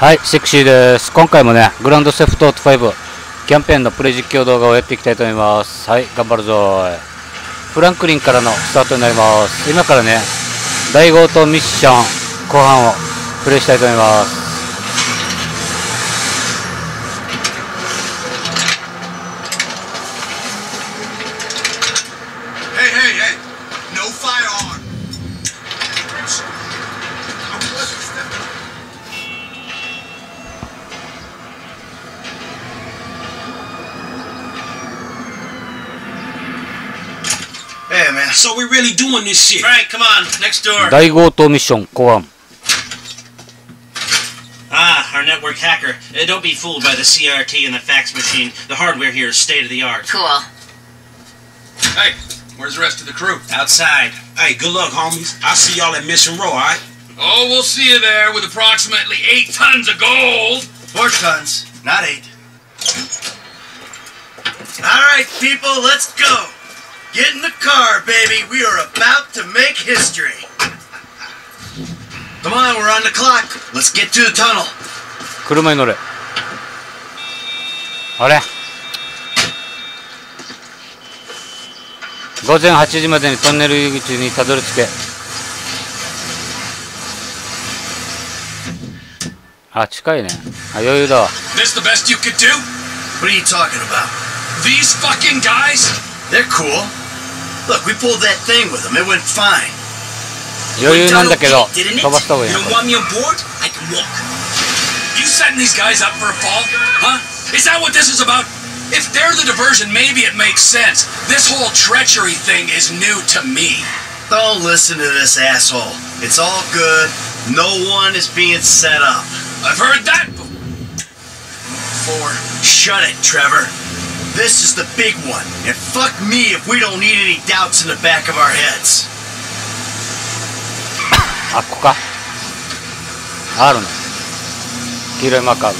はい、セクシーです。今回もね、グランドセフトオート5キャンペーンのプレイ実況動画をやっていきたいと思います。はい、頑張るぞーい。フランクリンからのスタートになります。今からね、大号とミッション後半をプレイしたいと思います。this shit? Frank, come on. Next door. 大強盗ミッション後半。 Ah, our network hacker. Uh, don't be fooled by the CRT and the fax machine. The hardware here is state of the art. Cool. Hey, where's the rest of the crew? Outside. Hey, good luck, homies. I'll see y'all at Mission Row, alright? Oh, we'll see you there with approximately eight tons of gold. Four tons, not eight. All right, people, let's go. Get in the car, baby. We are about to make history. Come on, we're on the clock. Let's get to the tunnel. 車に乗れ。あれ午前8時までにトンネル入り口にたどり着け。あ、近いね。あ、余裕だわ。This the best you could do? What are you talking about? These fucking guys? They're cool. Look, we pulled that thing with him. It went fine. Yo vi dónde quedó. didn't it? You want me on board? I can walk. You setting these guys up for a fall? Huh? Is that what this is about? If they're the diversion, maybe it makes sense. This whole treachery thing is new to me. Don't listen to this asshole. It's all good. No one is being set up. I've heard that before. Shut it, Trevor. This is the big one. And fuck me if we don't need any doubts in the back of our heads. あ、ここか。あるね。黄色いマークある。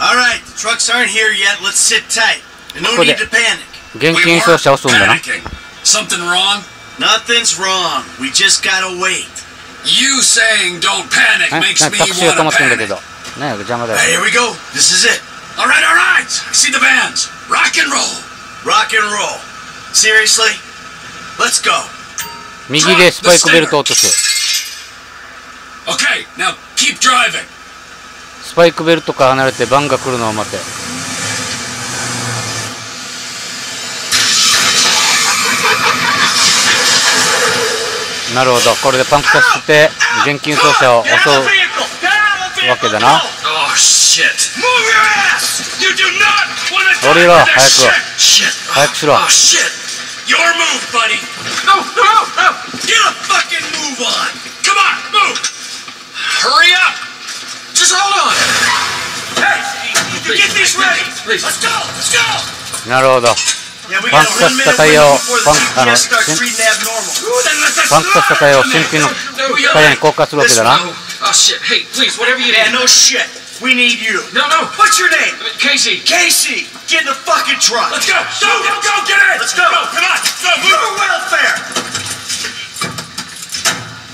Alright, the trucks aren't here yet. Let's sit tight. And no Put need it- to panic. 現金輸送車を押すんだな。 panicking. Something wrong? Nothing's wrong. We just gotta wait. You saying don't panic え、なん makes か me タクシーが止ま want ってん to だけ panic. ど。ね邪魔だ Hey, よ。here we go. This is it. All right, all right. I see the vans. Rock and roll. Rock and roll. Seriously? Let's go. 右でスパイクベルトを落とす。Okay, now keep driving. スパイクベルトから離れてバンが来るのを待て。なるほど。これでパンクさせて、現金輸送車を襲うわけだな。降りろ早く早くしろ。Just hold on. Hey, you get this ready. Let's go. Let's go. なるほど。パンクさせた対応、パンクさせた対応、新品の対応に硬化するわけだな。Yeah, Oh, shit. Hey, please, whatever you need. Yeah, no shit. We need you. No, no. What's your name? Uh, Casey. Casey, get in the fucking truck. Let's go. Go, go, go, get in. Let's go. go come on. Go, move. Your welfare.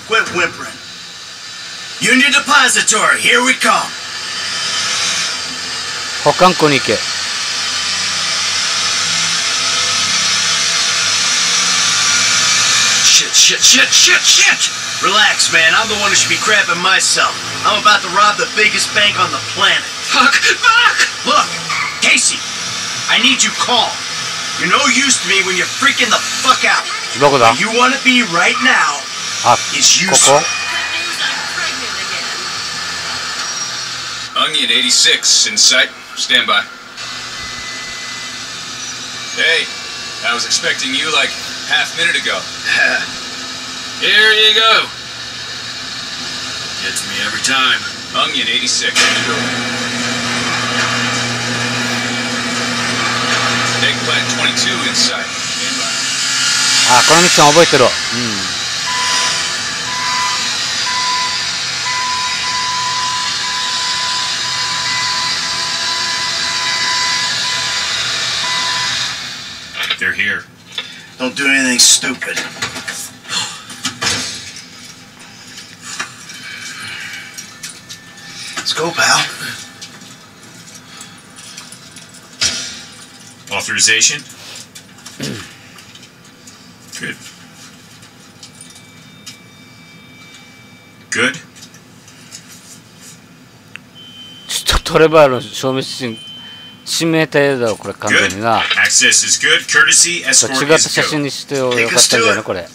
Quit whimpering. Union Depository, here we come. Hokan Shit, shit, shit, shit, shit! Relax, man. I'm the one who should be crapping myself. I'm about to rob the biggest bank on the planet. Fuck! Fuck! Look, Casey, I need you calm. You're no use to me when you're freaking the fuck out. You want to be right now 아, is useful. Onion 86 in sight. Stand by. Hey, I was expecting you like half minute ago. Here you go. Gets me every time. Onion 86 in the building. Eggplant 22 in sight. Stand by. あ、このミッション覚えてる。うん。 They're here. Don't do anything stupid. go, pal. Authorization? トレバーの消滅心指名体だろこれ完全にな。違った写真にしてよかったんじゃないこれ。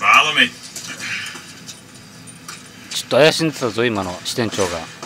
ちょっと怪しんでたぞ今の支店長が。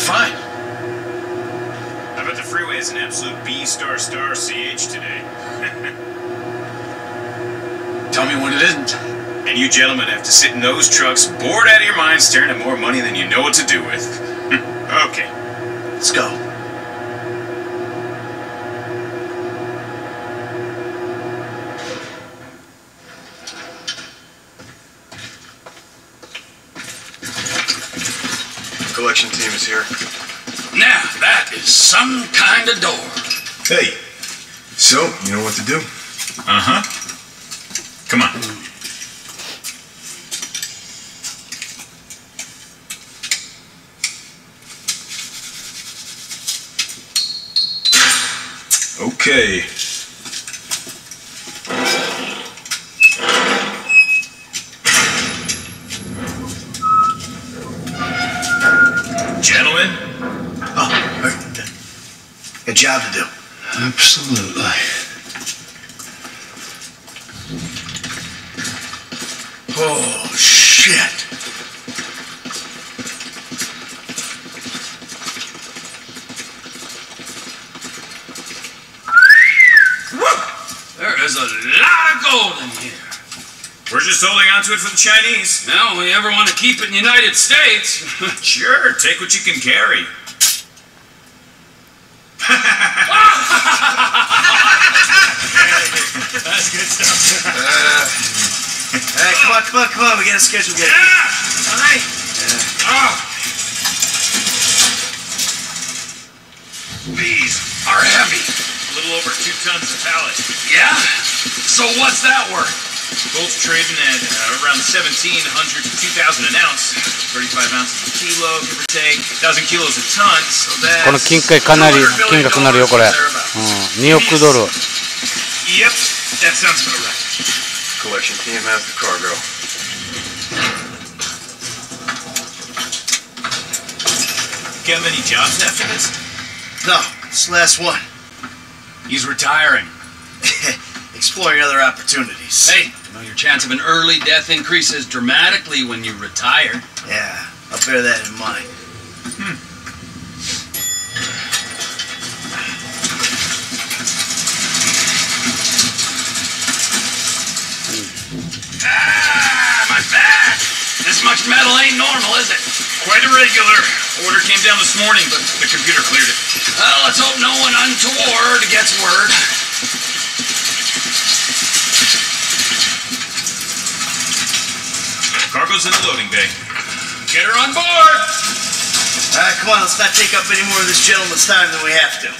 fine. How about the freeway is an absolute B star star CH today? Tell me when it isn't. And you gentlemen have to sit in those trucks, bored out of your minds, staring at more money than you know what to do with. okay. Let's go. Collection team is here. Now, that is some kind of door. Hey, so you know what to do? Uh huh. Come on. Okay. Gentlemen, Oh, right. to do. Absolutely. Oh, shit. There is a lot of gold in here. we're just holding on to it for the Chinese. Now, if we ever want to keep it in the United States, Sure, take what you can carry. that's good stuff. Hey, come on, come on, come on. We got a schedule to get. Yeah, all right. Oh. These are heavy. A little over two tons a pallet. Yeah? So what's that worth? Gold's trading at uh, around 1,700 to 2,000 an ounce. 35 ounces a kilo, give or take. 1,000 kilos a ton. So that's... この金塊かなり金額になるよこれ、うん、2億ドル Yep, that sounds about right. Collection team has the cargo. Got many jobs after this? No, it's the last one. He's retiring. Exploring other opportunities. Hey, you know, your chance of an early death increases dramatically when you retire. Yeah, I'll bear that in mind. Ah, my back! This much metal ain't normal, is it? Quite irregular. Order came down this morning, but the computer cleared it. Well, let's hope no one untoward gets word. Cargo's in the loading bay. Get her on board! All right, come on. Let's not take up any more of this gentleman's time than we have to.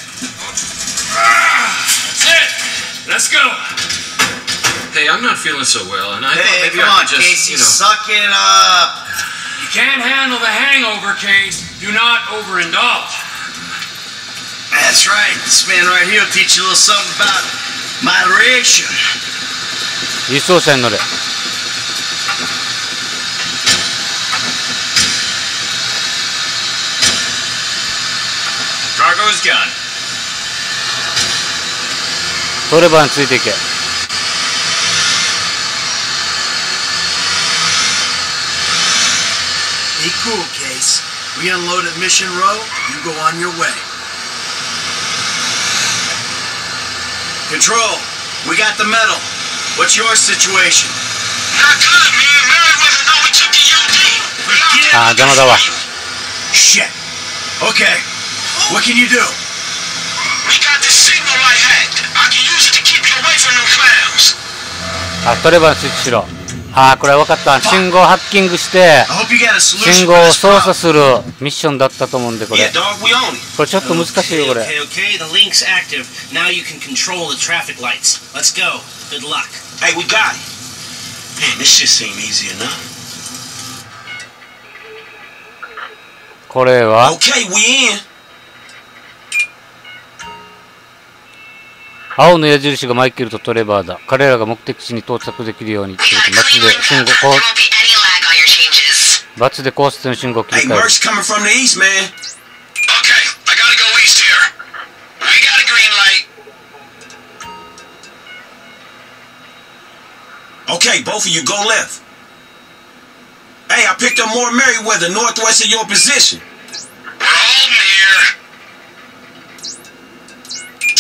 Ah, that's it! Let's go! Hey, I'm not feeling so well, and I thought Hey, maybe come I on, could just, Casey. you know. Suck it up. You can't handle the hangover case. Do not overindulge. That's right. This man right here will teach you a little something about moderation. 輸送車に乗れ Cargo is gone. トレバーについていけ Cool case. We unload at Mission Row, you go on your way. Control, we got the metal. What's your situation? Not good, man. Mary wasn't know we took the UD. Ah, gonna dawa. Shit. Okay. What can you do? We got this signal light hacked. I can use it to keep you away from them clowns. 아, 떨어봐, 싫어. ああこれ分かった。信号ハッキングして信号を操作するミッションだったと思うんでこれ。これちょっと難しいよこれ。これは？青の矢印がマイケルとトレバーだ彼らが目的地に到着できるようにすると街で信号こ won't be any lag on your changes. うバツで交差点の信号を切り Hey, 替える Merc's coming from the east, man. Okay, I gotta go east here. We got a green light. Okay, both of you go left. Hey, I picked up more Merriweather northwest of your position. We're holding here.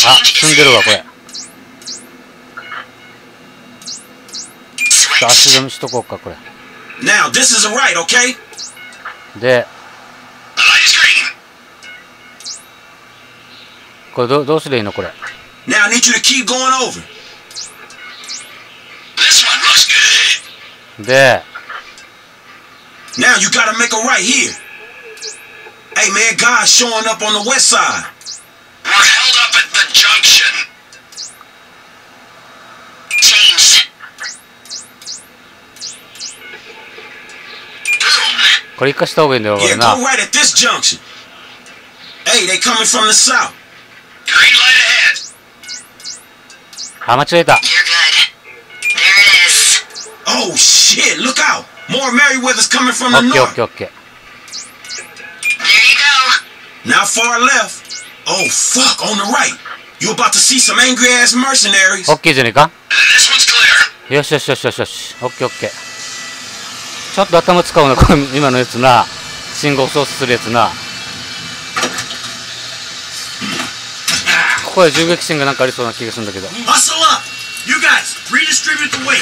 あ積んでるわこれちょっと足止めしとこうかこれ Now, this is a right, okay? で.これどどうすりゃいいのこれ Now, I need you to keep going over. This one looks good. で Now, you gotta make a right here. Hey, man, God's showing up on the west side. We're held up at the junction. これ一回した方がいいんだよ、これな。Yeah, go right at this junction. Hey, they coming from the south. Green light ahead. you're good. There it is. Oh shit, look out! More Meriwether's coming from the north. Okay, okay, okay. There you go. Not far left. Oh fuck, on the right. You about to see some angry ass mercenaries. Okay, じゃねえか。This one's clear. よしよしよしよしよし。Okay, okay. ちょっと頭使うな、これ今のやつな。信号操作するやつな。ここで銃撃戦がなんかありそうな気がするんだけど。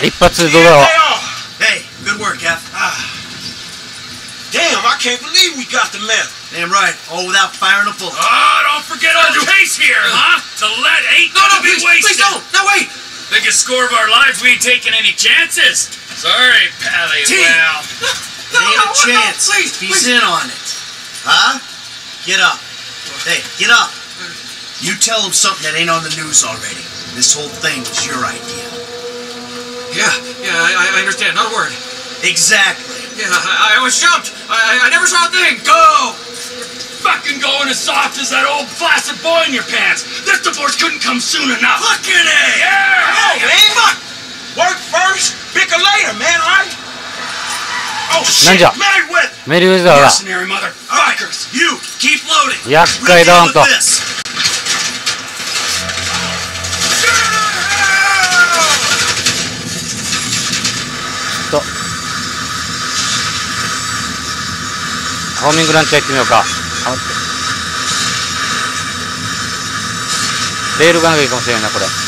一発でどうだろう。Biggest score of our lives, we ain't taking any chances. Sorry, Pally. T. Well, It ain't a chance. please He's in on it. Huh? Get up. Hey, get up. You tell him something that ain't on the news already. This whole thing was your idea. Yeah, yeah, I, I understand. Not a word. Exactly. Yeah, I, I was jumped. I, I- I never saw a thing. Go! fucking going as soft as that old flaccid boy in your pants. This divorce couldn't come soon enough. Look at it. Yeah. Hey, man, fuck. なんじゃメリウェザーが厄介だんとハーミングランチャー行ってみようかレールがなきゃいいかもしれないなこれ。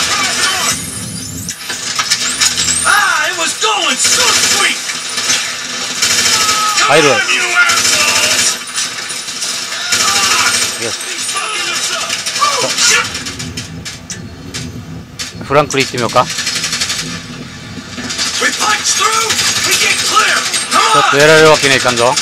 入るフランクリ行ってみようか。ちょっとやられるわけねえかんぞ。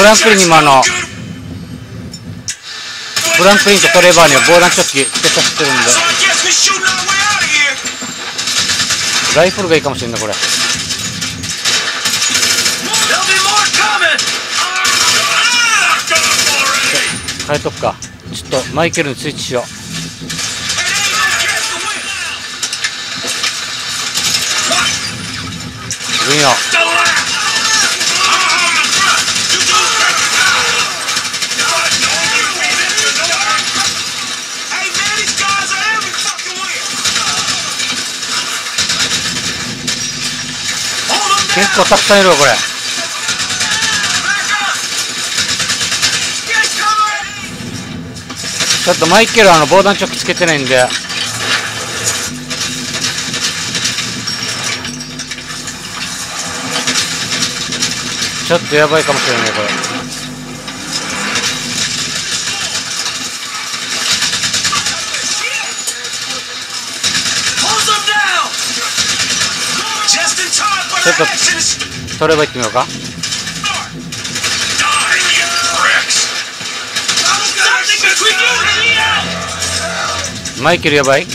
フランクリンにもあのフランクリンとトレバーには防弾チョッキつけさせてるんで。ライフルがいいかもしれんないこれ。変えとくか。ちょっとマイケルにスイッチしよう。And they 結構たくさんいるわこれ。ちょっとマイケルあの防弾チョッキつけてないんで。ちょっとやばいかもしれないこれ。ちょっと、トレー行ってみようか。マイケルやばい。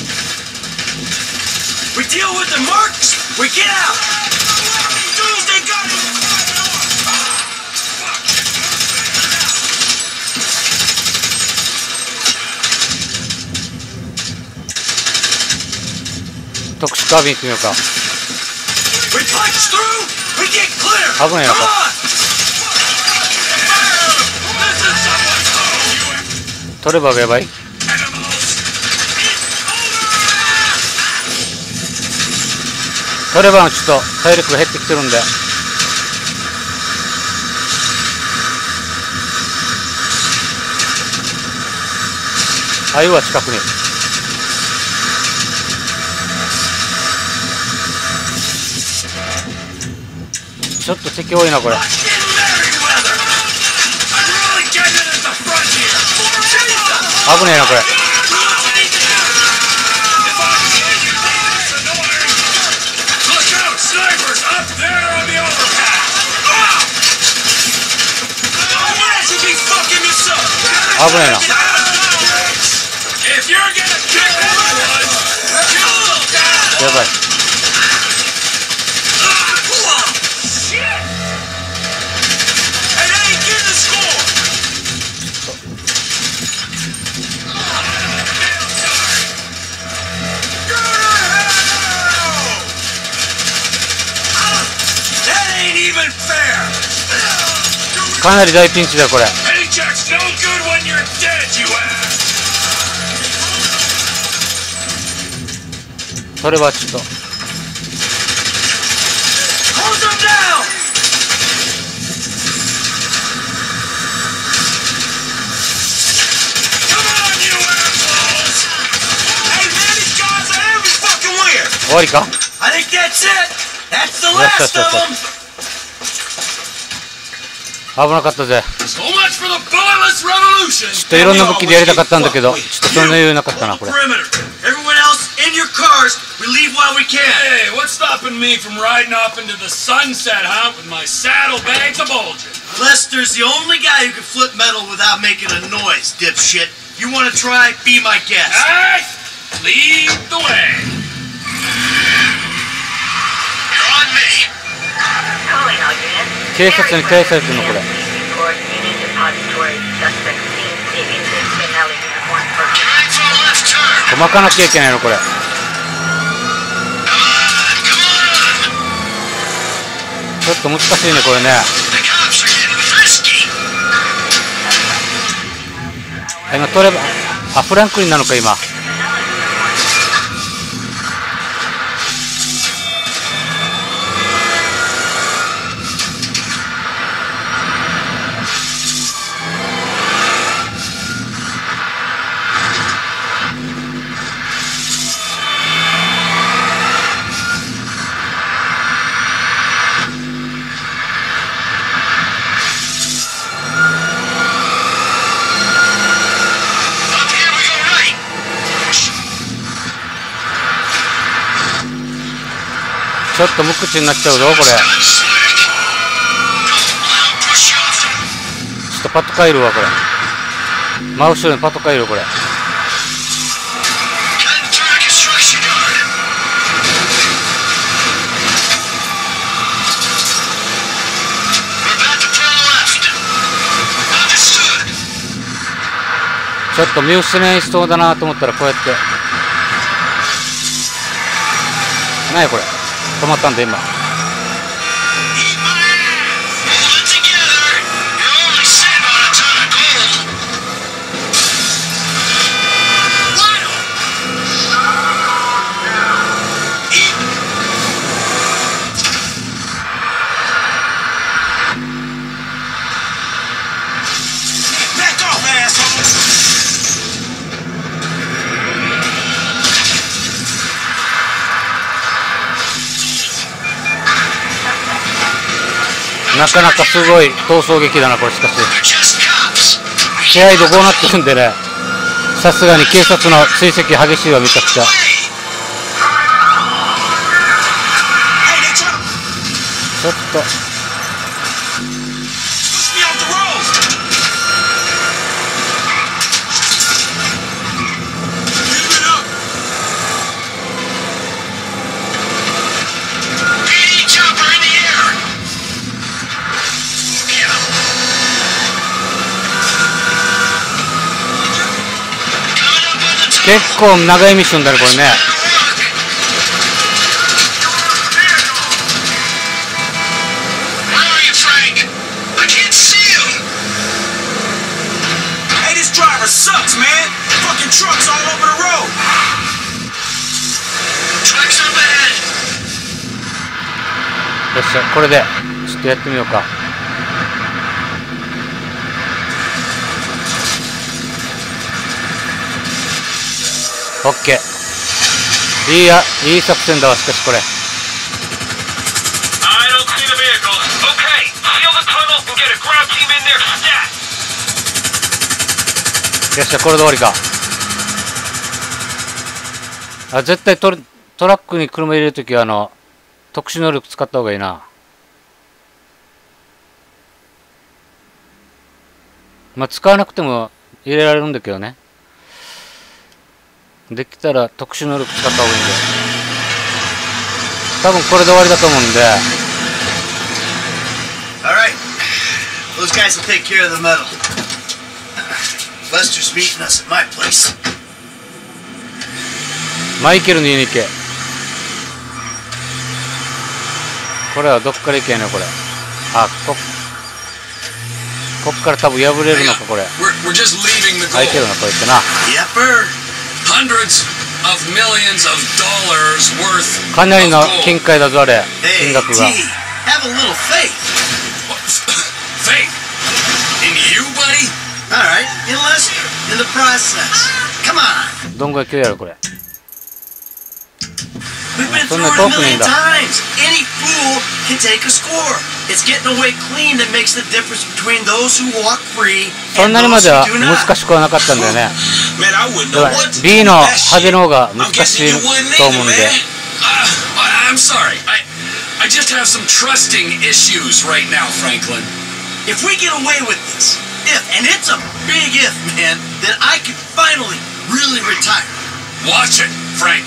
特殊カービン行ってみようか。We punch はやばい。それはちょっと体力が減ってきてるんで。あは近くに。ちょっと席多いなこれ。危ねえなこれ。危ねえな。やばい。かなり大ピンチだよこれレバーちょっと.終わりか I think that's it. That's the last of them. 危なかったぜ So much for the bulletless revolution. ちょっといろんな武器でやりたかったんだけどちょっとそれの余裕なかったなこれ Perimeter. Everyone else in your cars. We leave while we can. Hey, what's stopping me from riding off into the sunset, huh? With my saddlebags a bulging. Lester's the only guy who can flip metal without making a noise, dipshit. You want to try? Be my guest. Hey, lead the way. You're on me. 警察に警るのこれ。細かなきゃいけないのこれ。ちょっと難しいねこれね。今トレバ、あフランクリンなのか今。ょっと無口になっちゃうぞこれ。ちょっとパッと帰るわこれ。真後ろにパッと帰るこれ。ちょっと見失いそうだなと思ったらこうやって。何やこれ。止まったんで今。なかなかすごい逃走劇だなこれしかし。試合でこうなってるんでね。さすがに警察の追跡激しいわめちゃくちゃ。ちょっと。結構長いミッションだねこれね。よっしゃこれでちょっとやってみようか。オッケー。いいやいい作戦だわしかしこれ.よっしゃこれで終わりか。あ絶対トラトラックに車入れるときはあの特殊能力使った方がいいな。まあ使わなくても入れられるんだけどねできたら特殊能力使った方がいいんで多分これで終わりだと思うんで。マイケルの家に行け。これはどっから行けんのこれ。あこっこっから多分破れるのかこれ。マイケルのこいつな、yeah, かなりの見解だぞあれ。金額が。どんぐらい今日やるこれ？そんな遠くないんだ。そんなにまでは難しくはなかったんだよね。だ know から what to do B with の that 派手 shit. の方が I'm 難し い guessing you wouldn't と思うん either, で man. Uh, I'm sorry. I, I just have some trusting issues right now, Franklin. If we get away with this, if, and it's a big if, man, then I could finally really retire. Watch it, Frank.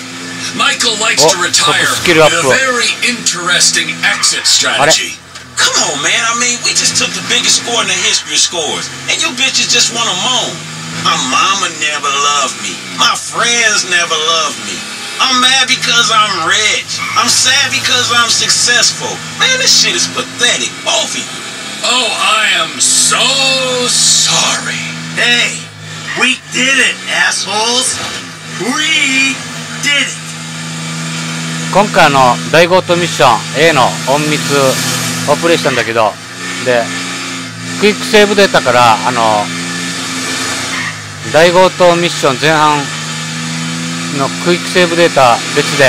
Michael likes Oh, to retire so skill up with a pro. very interesting exit strategy. Come on, man. I mean, we just took the biggest score in the history of scores, and you bitches just want to moan. My mama never loved me. My friends never loved me. I'm mad because I'm rich. I'm sad because I'm successful. Man, this shit is pathetic. Both of you. Oh, I am so sorry. Hey, we did it, assholes. We did it. 今回の大強盗ミッション A の隠密をプレイしたんだけどでクイックセーブデータからあの大強盗ミッション前半のクイックセーブデータ別で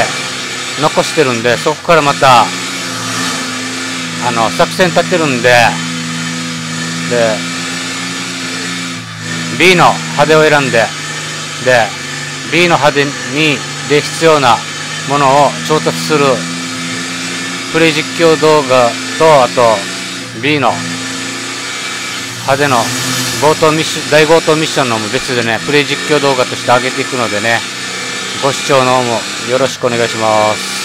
残してるんでそこからまたあの作戦立てるんでで B の派手を選んでで B の派手にで必要なものを調達するプレイ実況動画とあと B の派手の強盗ミッション大強盗ミッションのも別でねプレイ実況動画として上げていくのでねご視聴の方もよろしくお願いします。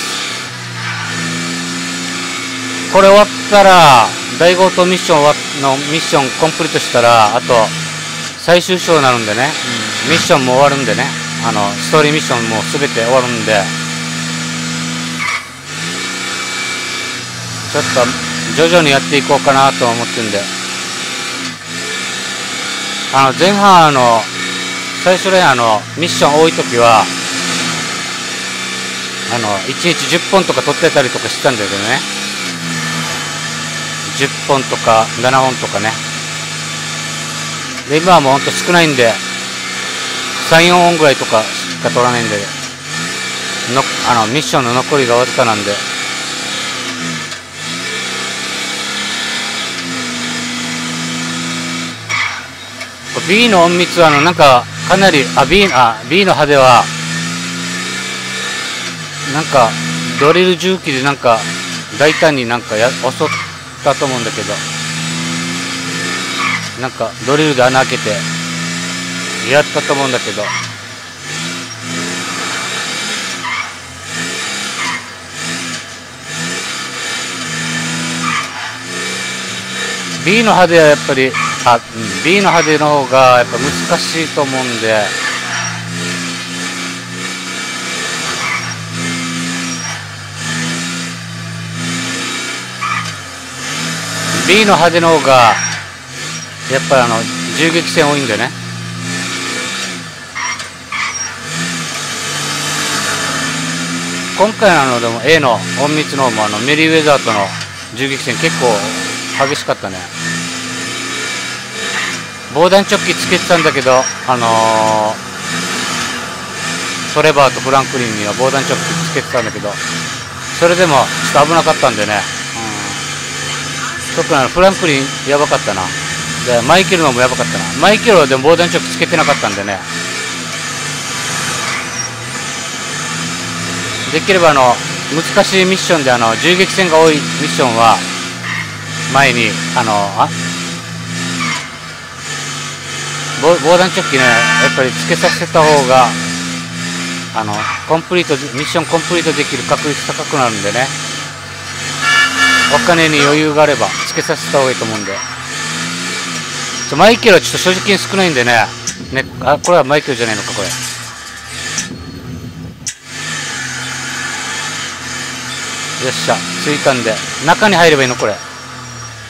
これ終わったら大強盗ミッションのミッションコンプリートしたらあと最終章になるんでね、ミッションも終わるんでねあのストーリーミッションも全て終わるんでちょっと徐々にやっていこうかなと思ってるんであの前半あの最初であのミッション多い時はあの1日10本とか取ってたりとかしてたんだけどね。10本とか7本とかね。で今はもうほんと少ないんで34本ぐらいとかしか取らないんでのあのミッションの残りがわずかなんで。B の隠密はあのなんかかなりあ B, あ B の派ではなんかドリル重機でなんか大胆になんかや襲ったと思うんだけどなんかドリルで穴開けてやったと思うんだけど「B の派手はやっぱりあ、うん B の派手の方がやっぱ難しいと思うんで「B の派手の方がやっぱりあの銃撃戦多いんでね。今回のあのでも A の隠密の方もあのメリーウェザーとの銃撃戦結構激しかったね。防弾チョッキつけてたんだけどあのートレバーとフランクリンには防弾チョッキつけてたんだけどそれでもちょっと危なかったんでね、うん、特にフランクリンやばかったな。でマイケルのもやばかったな。マイケルはでも防弾チョッキつけてなかったんでね。できればあの難しいミッションであの銃撃戦が多いミッションは前にあのあ？防弾チョッキねやっぱりつけさせた方があのコンプリートミッションコンプリートできる確率高くなるんでね。お金に余裕があればつけさせた方がいいと思うんで。ちょマイケルはちょっと所持金少ないんでね。ねあこれはマイケルじゃないのかこれ。よっしゃ着いたんで。中に入ればいいのこれ。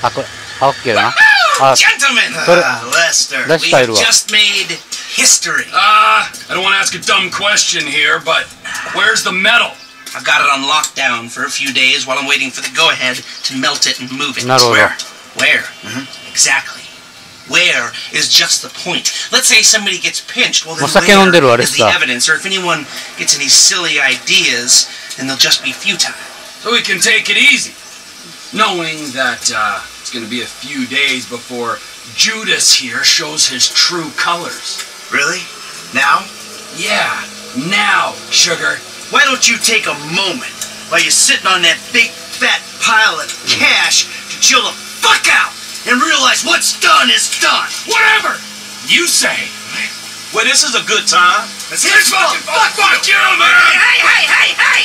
あこれあオッケーだなあ Gentlemen, それ Ah, Lester. 出したいるわ just made history. Uh, I don't want to ask a dumb question here, but where's the metal? I've got it on lockdown for a few days while I'm waiting for the go-ahead to melt it and move it. なるほど Where? Where? Exactly. Where is just the point. Let's say somebody gets pinched. Well, then お酒飲んでるわ where レ is ス the ター evidence? Or if anyone gets any silly ideas, then they'll just be futile. So we can take it easy, knowing that uh, it's going to be a few days before Judas here shows his true colors. Really? Now? Yeah, now, sugar. Why don't you take a moment while you're sitting on that big fat pile of cash to chill the fuck out and realize what's done is done? Whatever you say. Well, this is a good time. Let's hit it, fucking fuck, Fuck you, man! Hey, hey, hey, hey!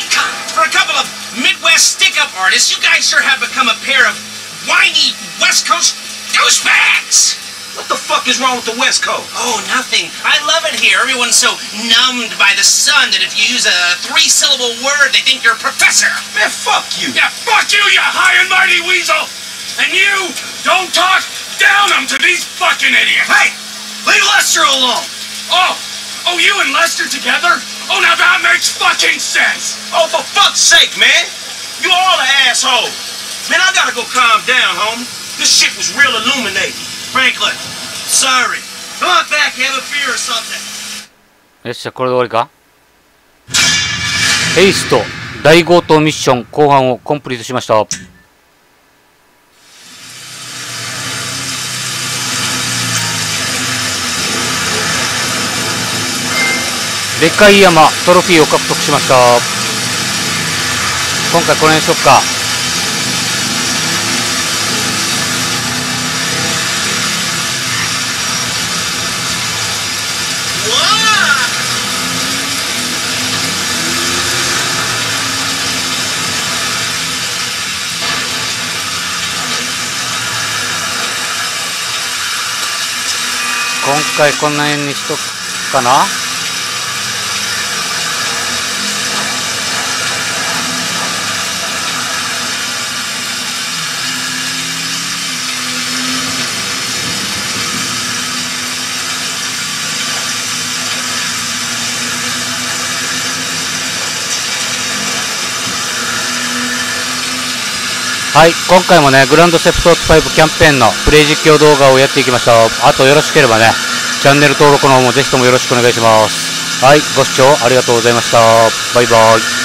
For a couple of Midwest stick-up artists, you guys sure have become a pair of whiny West Coast douchebags! What the fuck is wrong with the West Coast? Oh, nothing. I love it here. Everyone's so numbed by the sun that if you use a three-syllable word, they think you're a professor. Man, fuck you. Yeah, fuck you, you high and mighty weasel! And you, don't talk down 'em to these fucking idiots! Hey! Leave Lester alone! Oh, oh, you and Lester together? Oh, now that makes fucking sense! Oh, for fuck's sake, man. You all an asshole. Man, I gotta go calm down, homie. This shit was real illuminating. Franklin, sorry. Come on back, have a beer or something. よっしゃこれで終わりかエイスと大強盗ミッション後半をコンプリートしましたでっかい山トロフィーを獲得しました。今回この辺にしよっか。今回この辺にしとくかな。はい、今回もね、グランドセプトート5キャンペーンのプレイ実況動画をやっていきましょう。あとよろしければね、チャンネル登録の方もぜひともよろしくお願いします。はい、ご視聴ありがとうございました。バイバイ。